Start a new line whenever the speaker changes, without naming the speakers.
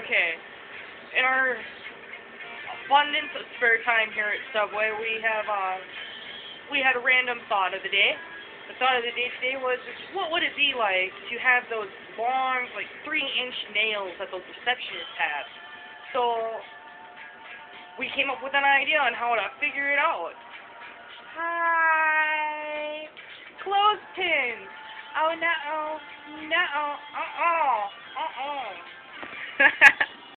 Okay. In our abundance of spare time here at Subway, we have uh, we had a random thought of the day. The thought of the day today was, what would it be like to have those long, like three-inch nails that those receptionists have? So we came up with an idea on how to figure it out. Hi, clothespins. Oh no, no, uh uh, uh uh.